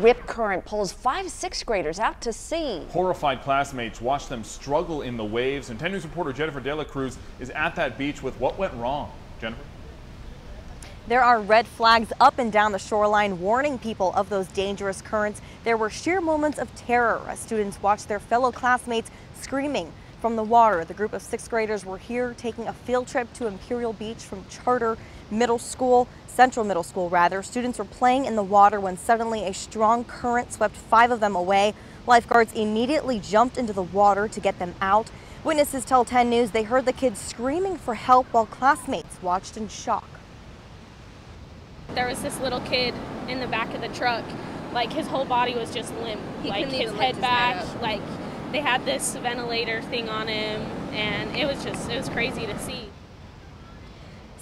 Rip current pulls five sixth graders out to sea. Horrified classmates watch them struggle in the waves, and 10 News reporter Jennifer De La Cruz is at that beach with what went wrong. Jennifer? There are red flags up and down the shoreline warning people of those dangerous currents. There were sheer moments of terror as students watched their fellow classmates screaming from the water. The group of sixth graders were here taking a field trip to Imperial Beach from Charter Middle School, Central Middle School rather. Students were playing in the water when suddenly a strong current swept five of them away. Lifeguards immediately jumped into the water to get them out. Witnesses tell 10 News they heard the kids screaming for help while classmates watched in shock. There was this little kid in the back of the truck, like his whole body was just limp, he like his head his back, head like they had this ventilator thing on him, and it was just, it was crazy to see.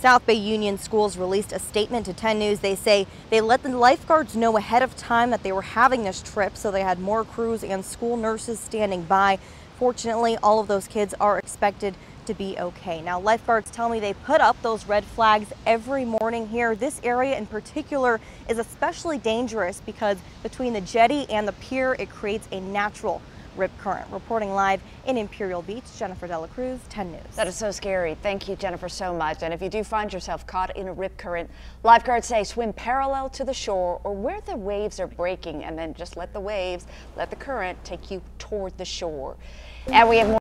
South Bay Union Schools released a statement to 10 News. They say they let the lifeguards know ahead of time that they were having this trip, so they had more crews and school nurses standing by. Fortunately, all of those kids are expected to be okay. Now, lifeguards tell me they put up those red flags every morning here. This area in particular is especially dangerous because between the jetty and the pier, it creates a natural rip current. Reporting live in Imperial Beach, Jennifer Dela Cruz, 10 News. That is so scary. Thank you, Jennifer, so much. And if you do find yourself caught in a rip current, lifeguards say swim parallel to the shore or where the waves are breaking and then just let the waves, let the current take you toward the shore. And we have more